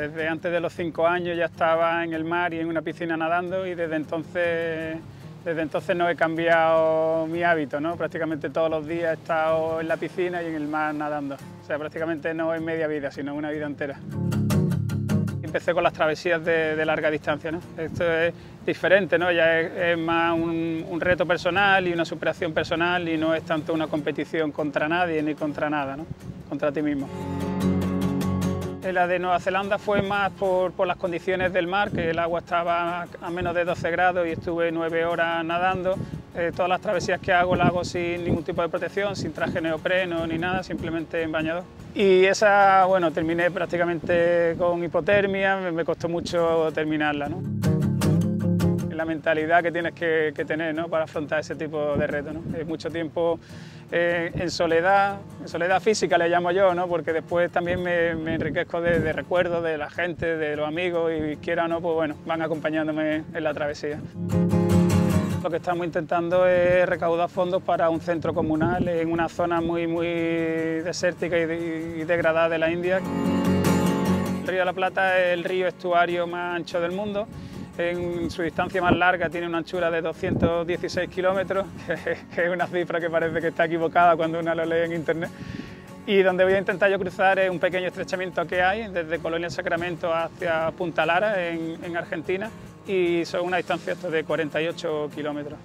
desde antes de los cinco años ya estaba en el mar y en una piscina nadando y desde entonces, desde entonces no he cambiado mi hábito, ¿no? prácticamente todos los días he estado en la piscina y en el mar nadando, o sea, prácticamente no es media vida, sino una vida entera. Empecé con las travesías de, larga distancia, ¿no? esto es diferente, ¿no? ya es, más un, un, reto personal y una superación personal y no es tanto una competición contra nadie ni contra nada, ¿no? contra ti mismo. La de Nueva Zelanda fue más por, las condiciones del mar, que el agua estaba a menos de 12 grados y estuve nueve horas nadando. Eh, todas las travesías que hago las hago sin ningún tipo de protección, sin traje neopreno ni nada, simplemente en bañador. Y esa, bueno, terminé prácticamente con hipotermia, me, costó mucho terminarla. La mentalidad que tienes que, tener para afrontar ese tipo de retos. ¿no? mucho tiempo eh, en soledad, en soledad física le llamo yo, ¿no? porque después también me, enriquezco de, recuerdos de la gente, de los amigos y quiera o no, pues bueno, van acompañándome en la travesía. Lo que estamos intentando es recaudar fondos para un centro comunal en una zona muy, muy desértica y, y degradada de la India. El río de la Plata es el río estuario más ancho del mundo en su distancia más larga tiene una anchura de 216 kilómetros, que es una cifra que parece que está equivocada cuando uno lo lee en internet. Y donde voy a intentar yo cruzar es un pequeño estrechamiento que hay desde Colonia Sacramento hacia Punta Lara, en, en Argentina, y son una distancia de 48 kilómetros.